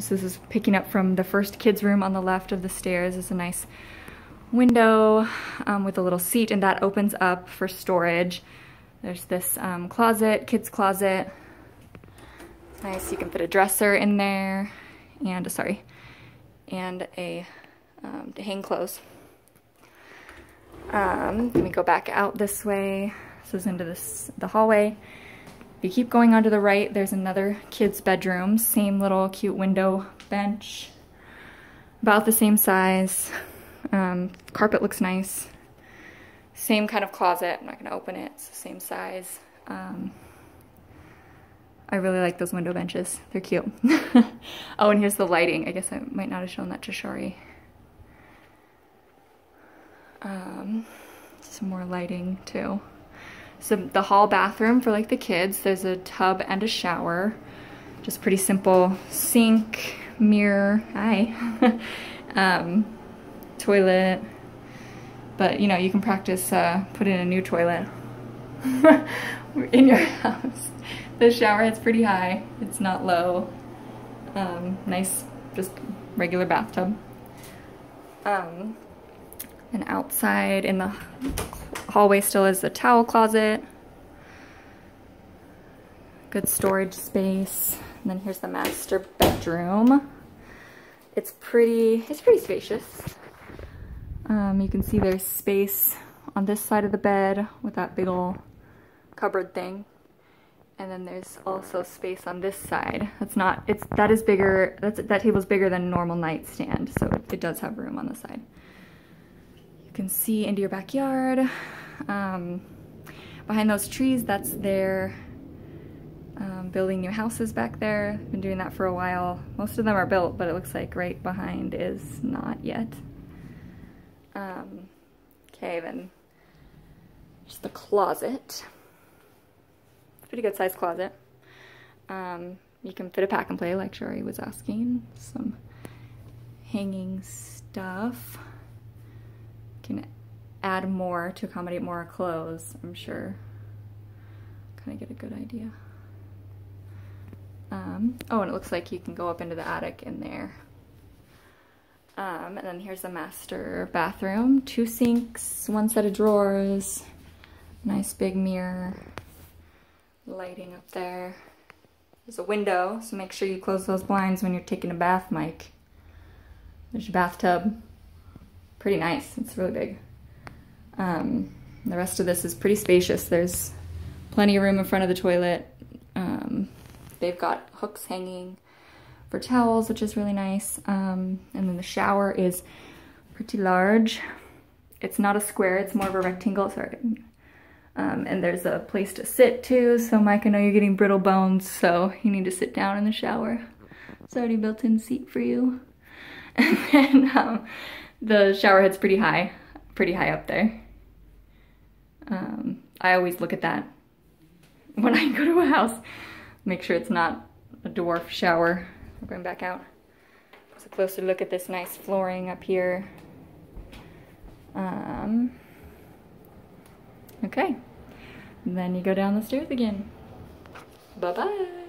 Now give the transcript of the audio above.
So this is picking up from the first kids room on the left of the stairs. It's a nice window um, with a little seat and that opens up for storage. There's this um, closet, kids closet. Nice, you can fit a dresser in there and, sorry, and a, um, to hang clothes. Um, let me go back out this way. This is into this, the hallway. If you keep going on to the right, there's another kid's bedroom. Same little cute window bench. About the same size. Um, carpet looks nice. Same kind of closet. I'm not to open it. It's the same size. Um, I really like those window benches. They're cute. oh, and here's the lighting. I guess I might not have shown that to Shari. Um, some more lighting too. So the hall bathroom for like the kids, there's a tub and a shower. Just pretty simple sink, mirror, hi, um, toilet. But you know, you can practice uh, put in a new toilet in your house. The shower head's pretty high. It's not low. Um, nice, just regular bathtub. Um, and outside in the hallway still is the towel closet. Good storage space. And then here's the master bedroom. It's pretty, it's pretty spacious. Um, you can see there's space on this side of the bed with that big old cupboard thing. And then there's also space on this side. That's not, it's, that is bigger, that's, that table's bigger than a normal nightstand, so it, it does have room on the side You can see into your backyard. Um, behind those trees, that's their um, building new houses back there. Been doing that for a while. Most of them are built, but it looks like right behind is not yet. Um, okay, then just the closet. Pretty good sized closet. Um, you can fit a pack and play like Shari was asking. Some hanging stuff can add more to accommodate more clothes, I'm sure. Kind of get a good idea. Um, oh, and it looks like you can go up into the attic in there. Um, and then here's the master bathroom. Two sinks, one set of drawers, nice big mirror, lighting up there. There's a window, so make sure you close those blinds when you're taking a bath, Mike. There's your bathtub pretty nice. It's really big. Um, the rest of this is pretty spacious. There's plenty of room in front of the toilet. Um, they've got hooks hanging for towels, which is really nice. Um, and then the shower is pretty large. It's not a square, it's more of a rectangle, sorry. Um, and there's a place to sit too. So Mike, I know you're getting brittle bones, so you need to sit down in the shower. It's already built-in seat for you. And then um, the shower head's pretty high, pretty high up there. Um, I always look at that when I go to a house. Make sure it's not a dwarf shower. We're going back out. Just a closer look at this nice flooring up here. Um, okay. And then you go down the stairs again. Bye-bye.